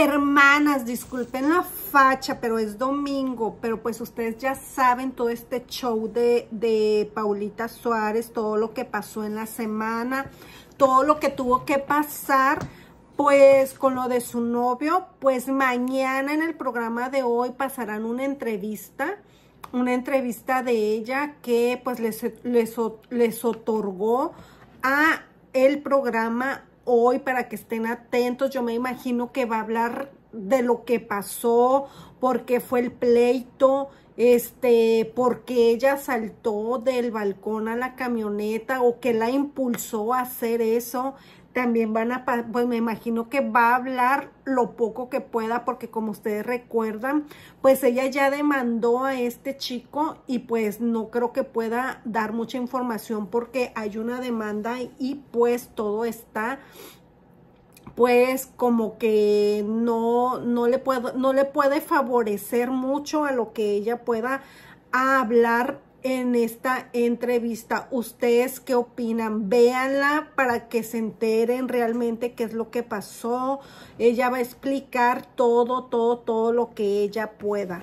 Hermanas, disculpen la facha, pero es domingo, pero pues ustedes ya saben todo este show de, de Paulita Suárez, todo lo que pasó en la semana, todo lo que tuvo que pasar, pues con lo de su novio, pues mañana en el programa de hoy pasarán una entrevista, una entrevista de ella que pues les, les, les otorgó a el programa hoy para que estén atentos. Yo me imagino que va a hablar de lo que pasó, porque fue el pleito, este, porque ella saltó del balcón a la camioneta o que la impulsó a hacer eso. También van a, pues me imagino que va a hablar lo poco que pueda, porque como ustedes recuerdan, pues ella ya demandó a este chico y pues no creo que pueda dar mucha información porque hay una demanda y pues todo está pues como que no, no, le puedo, no le puede favorecer mucho a lo que ella pueda hablar en esta entrevista. ¿Ustedes qué opinan? Véanla para que se enteren realmente qué es lo que pasó. Ella va a explicar todo, todo, todo lo que ella pueda.